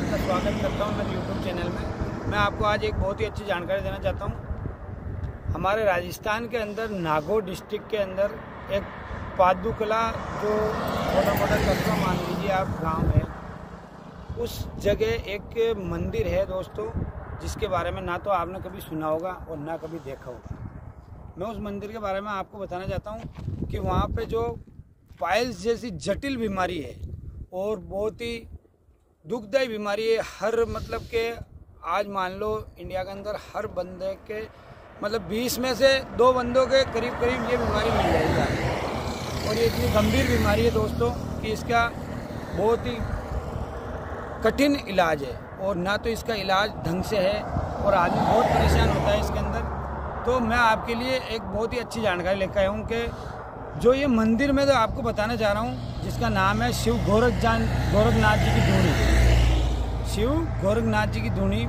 आपका स्वागत करता हूँ मेरे यूट्यूब चैनल में। मैं आपको आज एक बहुत ही अच्छी जानकारी देना चाहता हूँ। हमारे राजस्थान के अंदर, नागौर डिस्ट्रिक्ट के अंदर एक पादुकला जो छोटा मोटा कस्बा मान लीजिए आप गाँव है उस जगह एक मंदिर है दोस्तों, जिसके बारे में ना तो आपने कभी सुना होगा और ना कभी देखा होगा। मैं उस मंदिर के बारे में आपको बताना चाहता हूँ कि वहाँ पर जो पायल्स जैसी जटिल बीमारी है और बहुत ही दुखदायी बीमारी है। हर मतलब के आज मान लो इंडिया के अंदर हर बंदे के मतलब 20 में से दो बंदों के करीब करीब ये बीमारी मिल जाएगी और ये इतनी गंभीर बीमारी है दोस्तों कि इसका बहुत ही कठिन इलाज है। और ना तो इसका इलाज ढंग से है और आदमी बहुत परेशान होता है इसके अंदर। तो मैं आपके लिए एक बहुत ही अच्छी जानकारी लेकर आया हूँ कि जो ये मंदिर मैं तो आपको बताने जा रहा हूँ, जिसका नाम है शिव गोरख जान गोरखनाथ जी की धूणी शिव गोरखनाथ जी की धूणी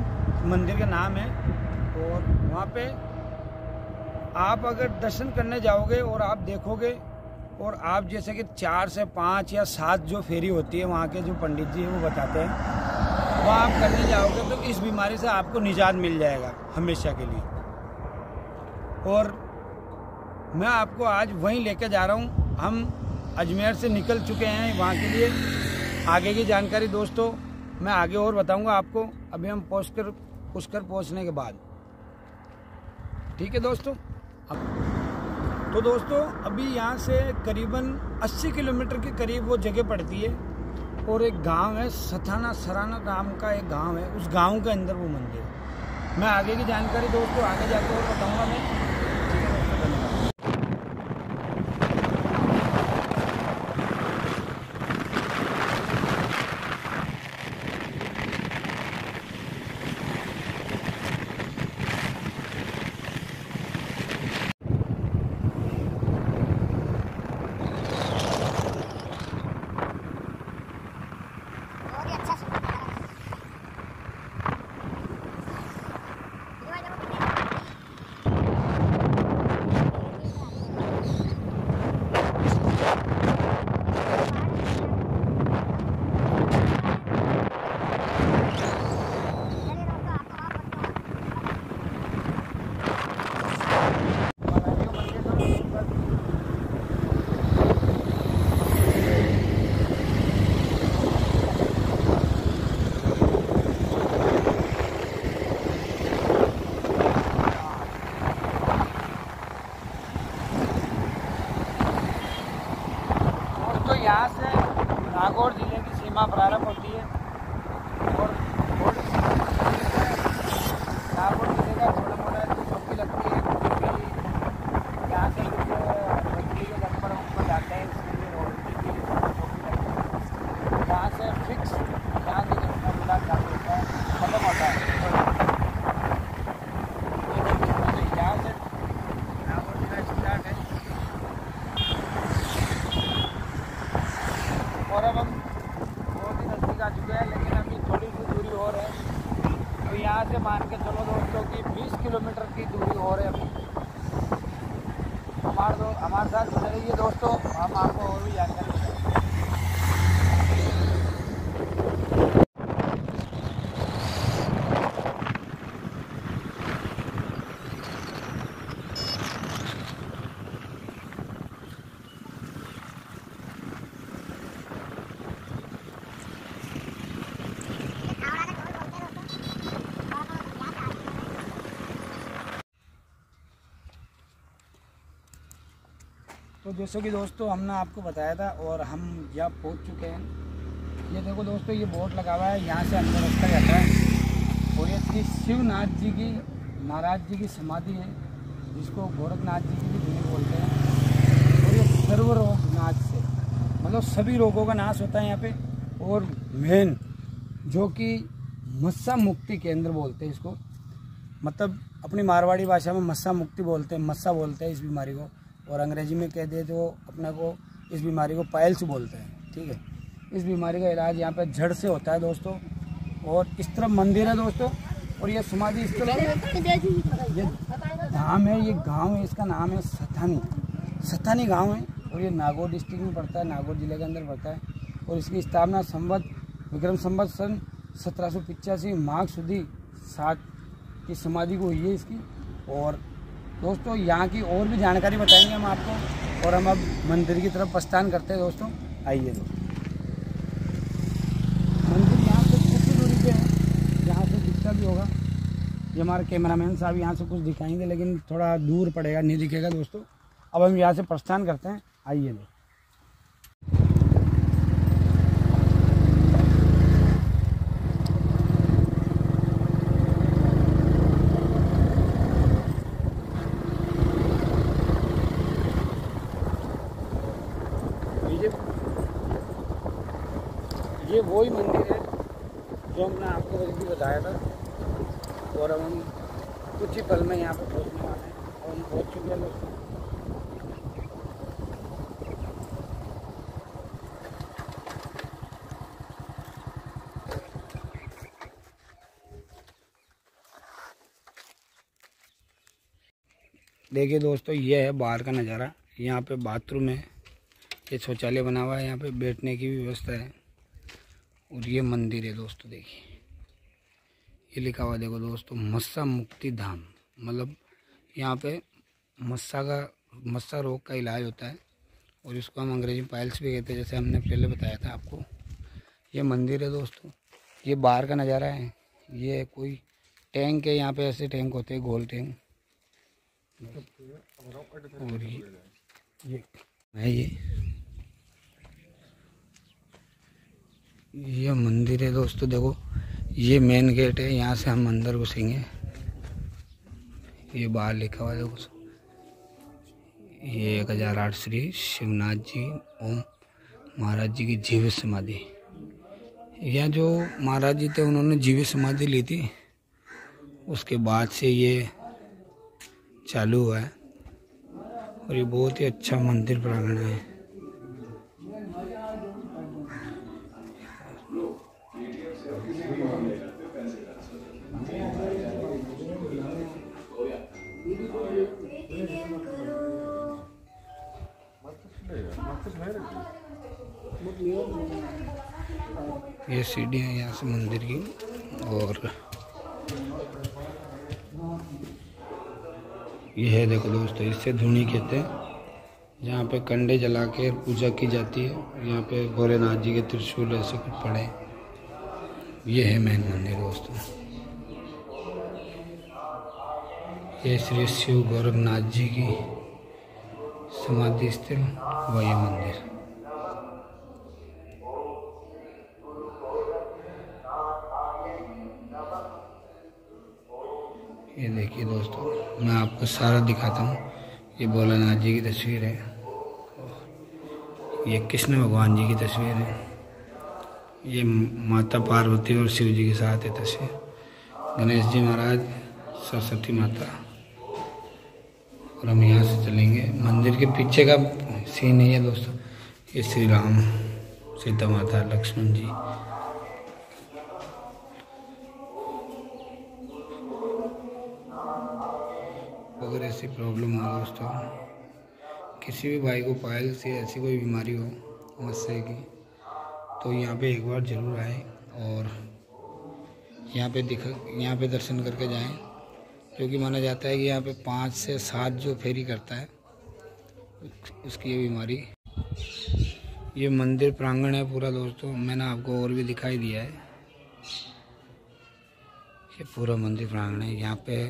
मंदिर का नाम है। और वहाँ पे आप अगर दर्शन करने जाओगे और आप देखोगे, और आप जैसे कि चार से पाँच या सात जो फेरी होती है, वहाँ के जो पंडित जी हैं, वो बताते हैं। वह आप करने जाओगे तो इस बीमारी से आपको निजात मिल जाएगा, हमेशा के लिए। और मैं आपको आज वहीं लेके जा रहा हूँ। हम अजमेर से निकल चुके हैं वहाँ के लिए। आगे की जानकारी दोस्तों, मैं आगे और बताऊँगा आपको। अभी हम पहुँच कर पुष्कर पहुँचने के बाद। ठीक है दोस्तों? तो दोस्तों, अभी यहाँ से करीबन 80 किलोमीटर के करीब वो जगह पड़ती है और एक गाँव है, सथाना सराना नाम का एक गाँव है। उस गाँव के अंदर वो मंदिर है। मैं आगे की जानकारी दोस्तों, आगे जाकर और बताऊँगा मैं। से मान के चलो दोस्तों कि 20 किलोमीटर की दूरी और है हमारे हमारे हमारे साथ चलिए दोस्तों। हम आपको और भी जानकारी तो जैसे कि दोस्तों, हमने आपको बताया था और हम यहाँ पहुँच चुके हैं, ये देखो दोस्तों, ये बोर्ड लगा हुआ है, यहाँ से अंदर रखा जाता है। और ये श्री शिवनाथ जी की, महाराज जी की समाधि है, जिसको गोरखनाथ जी की भी भूमि बोलते हैं। और ये सर्वरोग नाच से मतलब सभी रोगों का नाश होता है यहाँ पे। और मेन जो कि मत्सा मुक्ति केंद्र बोलते हैं इसको मतलब अपनी मारवाड़ी भाषा में मत्सा मुक्ति बोलते हैं मत्सा बोलते हैं इस बीमारी को। और अंग्रेज़ी में कहते हैं तो अपने को इस बीमारी को पायल्स बोलते हैं, ठीक है? इस बीमारी का इलाज यहाँ पर झड़ से होता है दोस्तों, और इस तरफ़ मंदिर है दोस्तों, और ये समाधि इस तरफ़ ये धाम है, ये गाँव है, इसका नाम है सथानी। सथानी गाँव है, और ये नागौर डिस्ट्रिक्ट में पड़ता है, नागौर ज़िले के अंदर पड़ता है। और इसकी स्थापना संवत, विक्रम संवत सन सत्रह सौ पिचासी माघ सुधी सात की समाधि को हुई है इसकी, और दोस्तों, यहाँ की और भी जानकारी बताएँगे हम आपको और हम अब मंदिर की तरफ़ प्रस्थान करते हैं, दोस्तों। आइए दोस्तों। मंदिर यहाँ से कुछ ही दूरी पे है। यहाँ से दिखता भी होगा। ये हमारे कैमरामैन साहब यहाँ से कुछ दिखाएँगे, लेकिन थोड़ा दूर पड़ेगा, नहीं दिखेगा, दोस्तों। अब हम यहाँ से प्रस्थान करते हैं। आइए दोस्तों। ये ये वही मंदिर है जो हमने आपको बल्कि बताया था। और हम कुछ ही पल में यहाँ पर पहुँचने वाले हैं। और हम पहुँच चुके हैं दोस्तों देखिए दोस्तों, ये है बाहर का नज़ारा। यहाँ पे बाथरूम है। ये शौचालय बना हुआ है, यहाँ पे बैठने की भी व्यवस्था है। और ये मंदिर है दोस्तों, देखिए। ये लिखा हुआ देखो दोस्तों, मस्सा मुक्ति धाम। मतलब यहाँ पे मस्सा का, मस्सा रोग का इलाज होता है, और इसको हम अंग्रेज़ी में पाइल्स भी कहते हैं, जैसे हमने पहले बताया था आपको। ये मंदिर है दोस्तों। ये बाहर का नज़ारा है। ये कोई टैंक है, यहाँ पे ऐसे टैंक होते हैं, गोल टैंक। और ये ये। ये मंदिर है दोस्तों, देखो। ये मेन गेट है, यहाँ से हम अंदर घुसेंगे। ये बाहर लिखा हुआ है, देखो। ये एक हज़ार आठ श्री शिवनाथ जी, ओम महाराज जी की जीवित समाधि। यह जो महाराज जी थे, उन्होंने जीवित समाधि ली थी। उसके बाद से ये चालू हुआ है। और ये बहुत ही अच्छा मंदिर प्रांगण है। ये सीढ़ियाँ यहाँ से मंदिर की, और ये है देखो दोस्तों, इससे धुनी कहते हैं यहाँ पे कंडे जला के पूजा की जाती है यहाँ पे भोलेनाथ जी के त्रिशूल ऐसे कुछ पड़े। ये है मेन मंदिर दोस्तों। ये श्री शिव गौरवनाथ जी की समाधि स्थल व ये मंदिर। ये देखिए दोस्तों, मैं आपको सारा दिखाता हूँ। ये भोलानाथ जी की तस्वीर है। ये कृष्ण भगवान जी की तस्वीर है। ये माता पार्वती और शिव जी के साथ है तस्वीर। गणेश जी महाराज, सरस्वती माता। और हम यहाँ से चलेंगे। मंदिर के पीछे का सीन ही है दोस्तों। ये श्री राम, सीता माता, लक्ष्मण जी। अगर ऐसी प्रॉब्लम हो दोस्तों किसी भी भाई को पायल से ऐसी कोई बीमारी हो मस्से की तो यहाँ पे एक बार ज़रूर आए और यहाँ पे दिख, यहाँ पे दर्शन करके जाएँ। क्योंकि माना जाता है कि यहाँ पे पाँच से सात जो फेरी करता है, उसकी ये बीमारी। ये मंदिर प्रांगण है पूरा दोस्तों, मैंने आपको और भी दिखाई दिया है। ये पूरा मंदिर प्रांगण है, यहाँ पे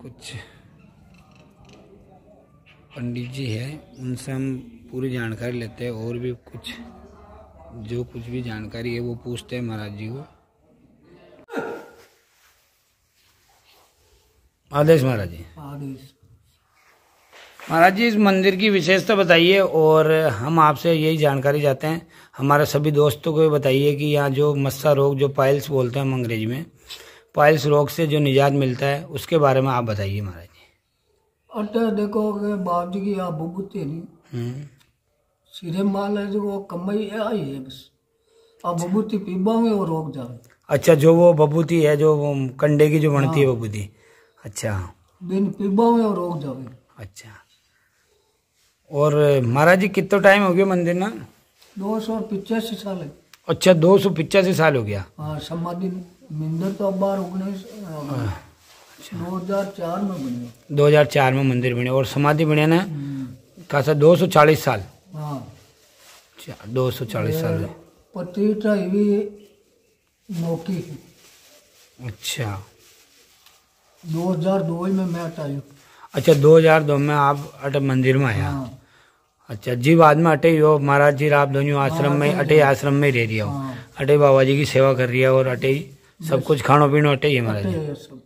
कुछ पंडित जी है उनसे हम पूरी जानकारी लेते हैं और भी कुछ जो कुछ भी जानकारी है वो पूछते हैं महाराज जी को। आदेश महाराज जी। आदेश। महाराज जी इस मंदिर की विशेषता बताइए और हम आपसे यही जानकारी चाहते हैं। हमारे सभी दोस्तों को भी बताइए कि यहाँ जो मस्सा रोग जो पाइल्स बोलते हैं हम अंग्रेज़ी में पाइल्स रोग से जो निजात मिलता है उसके बारे में आप बताइए महाराज अटे देखो बाप जी की आप बुबूते नहीं हम्म। सिरे माल है जो कमाई है आई है बस। आप बबूती पीबाओगे और रोक जावे अच्छा जो वो बबूती है जो कंडे की जो बनती है हाँ। बबूती। अच्छा। दिन पीबाओगे और रोक जावे अच्छा। और महाराज जी कितना टाइम हो गया मंदिर ना? दो सौ पिचासी साल है। अच्छा दो सौ पिचासी साल हो गया। हाँ समाधि मंदिर तो अब बार उगने हाँ। 2004 में चार में मंदिर बने और समाधि बने ना खासा 240 साल। हाँ। दो सौ चालीस साल। पतीटा भी अच्छा। 2002 में मैं हटाई अच्छा 2002 में आप अटे मंदिर में आया। अच्छा जी बाद में अटे हो महाराज जी आप दोनों आश्रम में अटे आश्रम में रह रही हो। अटे बाबा जी की सेवा कर रही है और अटे सब कुछ खानो पीनो अटे ही महाराज जी।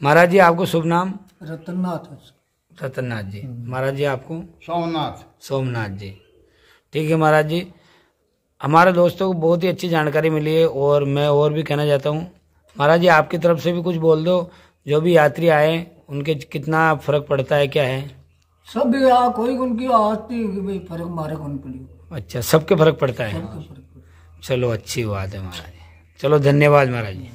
महाराज जी आपको शुभ नाम? रतननाथ है। रतननाथ जी। महाराज जी आपको? सोमनाथ। सोमनाथ जी। ठीक है महाराज जी। हमारे दोस्तों को बहुत ही अच्छी जानकारी मिली है और मैं और भी कहना चाहता हूँ। महाराज जी आपकी तरफ़ से भी कुछ बोल दो। जो भी यात्री आए उनके कितना फ़र्क पड़ता है क्या है? सब यहाँ कोई उनकी आस्ती कि भाई फ़र्क मारे कौन पड़ी अच्छा सबके फ़र्क पड़ता है। चलो अच्छी बात है महाराज जी। चलो धन्यवाद महाराज जी।